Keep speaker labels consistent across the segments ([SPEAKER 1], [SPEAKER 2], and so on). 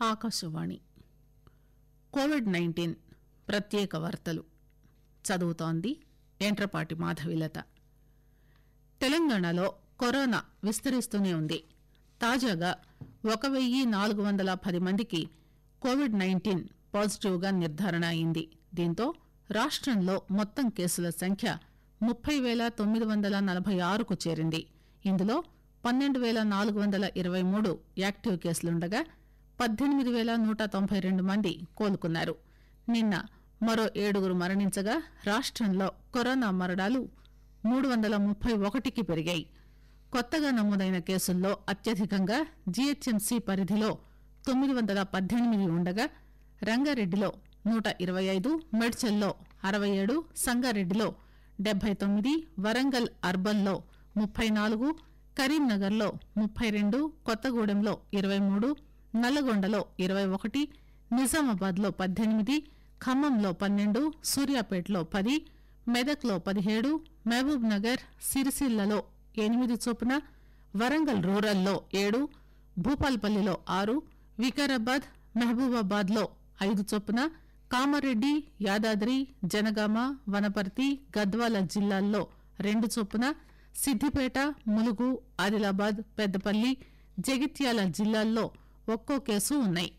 [SPEAKER 1] Akashvani. Covid nineteen ప్రత్యేక వార్తలు. చదువుతోంది ఎంట్రపాటి మాధవిలత. తెలంగాణలో కరోనా విస్తరిస్తూనే ఉంది. తాజాగా ఒక వెయ్యి నాలుగు వందల పది మందికి కోవిడ్ నైన్టీన్ పాజిటివ్గా నిర్ధారణ అయింది. దీంతో రాష్టంలో మొత్తం కేసుల సంఖ్య ముప్పై పేల తొమ్మిది వందల నలభై ఆరుకు చేరింది. ఇందులో పన్నెండు పేల నాలుగు వందల ఇరవై మూడు యాక్టివ్ కేసులుండగా పద్దెనిమిది పేల నూట తొంభై రెండు మంది కోలుకున్నారు. నిన్న మరో ఏడుగురు మరణించగా రాష్టంలో కరోనా మరణాలు మూడు వందల ముప్పై ఒకటికి పెరిగాయి. కొత్తగా నమోదైన కేసుల్లో అత్యధికంగా జీహెచ్ఎంసీ పరిధిలో తొమ్మిది వందల పద్దెనిమిది ఉండగా రంగారెడ్డిలో నూట ఇరవై ఐదు మేడ్చల్లో అరవై ఏడు సంగారెడ్డిలో డెబ్బై తొమ్మిది వరంగల్ అర్బన్లో ముప్పై నాలుగు కరీంనగర్లో ముప్పై రెండు కొత్తగూడెంలో ఇరవై మూడు నల్లగొండలో ఇరవై ఒకటి నిజామాబాద్లో పద్దెనిమిది ఖమ్మంలో పన్నెండు సూర్యాపేటలో పది మెదక్లో పదిహేడు మహబూబ్ నగర్ సిరిసిల్లలో ఎనిమిది చొప్పున వరంగల్ రూరల్లో ఏడు భూపాల్పల్లిలో ఆరు వికారాబాద్ మహబూబాబాద్లో ఐదు చొప్పున కామారెడ్డి యాదాద్రి జనగామ వనపర్తి గద్వాల జిల్లాల్లో రెండు చొప్పున సిద్దిపేట ములుగు ఆదిలాబాద్ పెద్దపల్లి జగిత్యాల జిల్లాల్లో ఒక్కో కేసు ఉన్నాయి.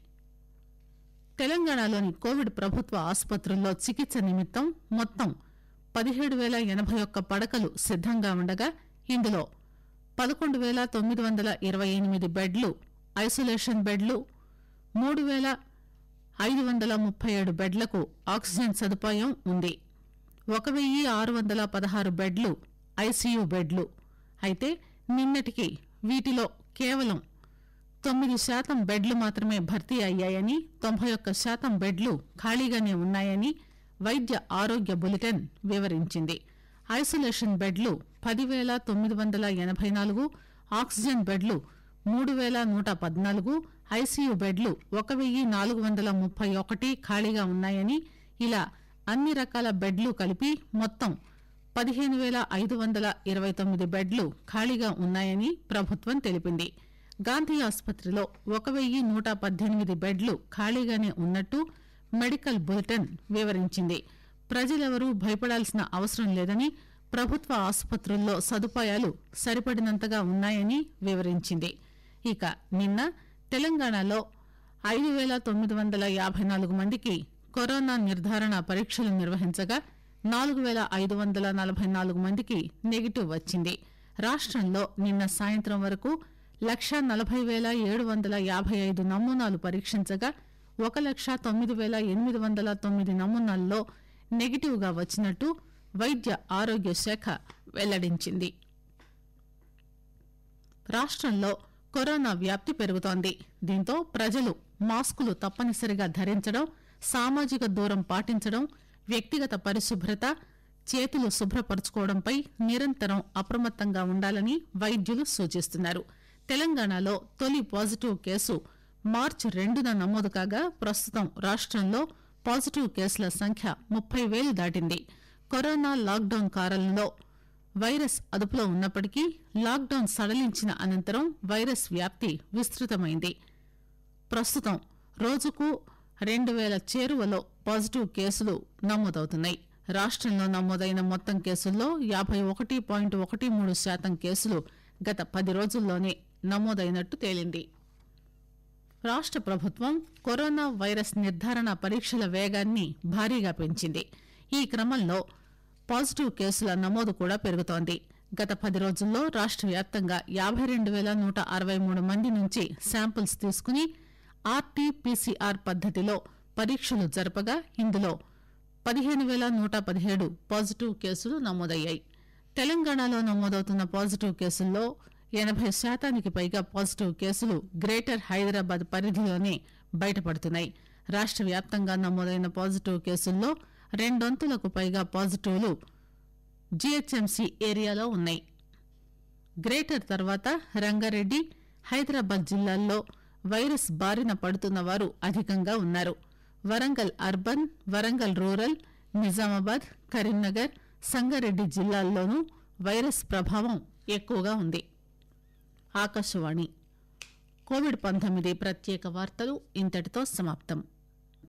[SPEAKER 1] తెలంగాణలోని కోవిడ్ ప్రభుత్వ ఆసుపత్రుల్లో చికిత్స నిమిత్తం మొత్తం పదిహేడు పేల ఎనబై ఒక్క పడకలు సిద్దంగా ఉండగా ఇందులో పదకొండు పేల తొమ్మిది వందల ఇరవై ఎనిమిది బెడ్లు ఐసోలేషన్ బెడ్లు మూడు పేల ఐదు వందల ముప్పై ఏడు బెడ్లకు ఆక్సిజన్ సదుపాయం ఉంది. ఒక వెయ్యి ఆరు వందల పదహారు బెడ్లు ఐసీయూ బెడ్లు. అయితే నిన్నటికి వీటిలో కేవలం తొమ్మిది శాతం బెడ్లు మాత్రమే భర్తీ అయ్యాయని తొంభై ఒక్క శాతం బెడ్లు ఖాళీగానే ఉన్నాయని వైద్య ఆరోగ్య బులెటిన్ వివరించింది. ఐసోలేషన్ బెడ్లు పదివేల తొమ్మిది వందల ఎనబై నాలుగు ఆక్సిజన్ బెడ్లు మూడు పేల నూట పద్నాలుగు ఐసీయూ బెడ్లు ఒక వెయ్యి నాలుగు వందల ముప్పై ఒకటి ఖాళీగా ఉన్నాయని ఇలా అన్ని రకాల బెడ్లు కలిపి మొత్తం పదిహేను పేల ఐదు వందల ఇరవై తొమ్మిది బెడ్లు ఖాళీగా ఉన్నాయని ప్రభుత్వం తెలిపింది. గాంధీ ఆసుపత్రిలో ఒక వెయ్యి నూట పద్దెనిమిది బెడ్లు ఖాళీగానే ఉన్నట్టు మెడికల్ బులెటిన్ వివరించింది. ప్రజలెవరూ భయపడాల్సిన అవసరం లేదని ప్రభుత్వ ఆసుపత్రుల్లో సదుపాయాలు సరిపడినంతగా ఉన్నాయని వివరించింది. ఇక నిన్న తెలంగాణలో ఐదు పేల తొమ్మిది వందల యాభై నాలుగు మందికి కరోనా నిర్ధారణ పరీక్షలు నిర్వహించగా నాలుగు పేల ఐదు వందల నలభై నాలుగు మందికి నెగిటివ్ వచ్చింది. రాష్టంలో నిన్న సాయంత్రం వరకు లక్ష నలభై పేల ఏడు వందల యాభై ఐదు నమూనాలు పరీక్షించగా ఒక లక్ష తొమ్మిది పేల ఎనిమిది వందల తొమ్మిది నమూనాల్లో నెగిటివ్గా వచ్చినట్టు వైద్య ఆరోగ్య శాఖ వెల్లడించింది. రాష్టంలో కరోనా వ్యాప్తి పెరుగుతోంది. దీంతో ప్రజలు మాస్కులు తప్పనిసరిగా ధరించడం సామాజిక దూరం పాటించడం వ్యక్తిగత పరిశుభ్రత చేతులు శుభ్రపరచుకోవడంపై నిరంతరం అప్రమత్తంగా ఉండాలని వైద్యులు సూచిస్తున్నారు. తెలంగాణలో తొలి పాజిటివ్ కేసు మార్చి రెండున నమోదు కాగా ప్రస్తుతం రాష్టంలో పాజిటివ్ కేసుల సంఖ్య ముప్పై వేలు దాటింది. కరోనా లాక్డౌన్ కారణంలో వైరస్ అదుపులో ఉన్నప్పటికీ లాక్డౌన్ సడలించిన అనంతరం వైరస్ వ్యాప్తి విస్తృతమైంది. ప్రస్తుతం రోజుకు రెండు పేల చేరువలో పాజిటివ్ కేసులు నమోదవుతున్నాయి. రాష్టంలో నమోదైన మొత్తం కేసుల్లో యాభై ఒకటి పాయింట్ ఒకటి మూడు శాతం కేసులు గత పది రోజుల్లోనే నమోదైనట్టు తేలింది. రాష్ట ప్రభుత్వం కరోనా వైరస్ నిర్ధారణ పరీక్షల వేగాన్ని భారీగా పెంచింది. ఈ క్రమంలో పాజిటివ్ కేసుల నమోదు కూడా పెరుగుతోంది. గత పది రోజుల్లో రాష్ట వ్యాప్తంగా యాభై రెండు పేల నూట అరవై మూడు మంది నుంచి శాంపిల్స్ తీసుకుని ఆర్టీపీసీఆర్ పద్దతిలో పరీక్షలు జరపగా ఇందులో పదిహేను పేల నూట పదిహేడు పాజిటివ్ కేసులు నమోదయ్యాయి. తెలంగాణలో నమోదవుతున్న పాజిటివ్ కేసుల్లో ఎనబై శాతానికి పైగా పాజిటివ్ కేసులు గ్రేటర్ హైదరాబాద్ పరిధిలోనే బయటపడుతున్నాయి. రాష్ట వ్యాప్తంగా నమోదైన పాజిటివ్ కేసుల్లో రెండొంతులకు పైగా పాజిటివ్లు జీహెచ్ఎంసీ ఏరియాలో ఉన్నాయి. గ్రేటర్ తర్వాత రంగారెడ్డి హైదరాబాద్ జిల్లాల్లో వైరస్ బారిన పడుతున్న వారు అధికంగా ఉన్నారు. వరంగల్ అర్బన్ వరంగల్ రూరల్ నిజామాబాద్ కరీంనగర్ సంగారెడ్డి జిల్లాల్లోనూ వైరస్ ప్రభావం ఎక్కువగా ఉంది. ఆకాశవాణి. కోవిడ్ పంతొమ్మిది ప్రత్యేక వార్తలు ఇంతటితో సమాప్తం.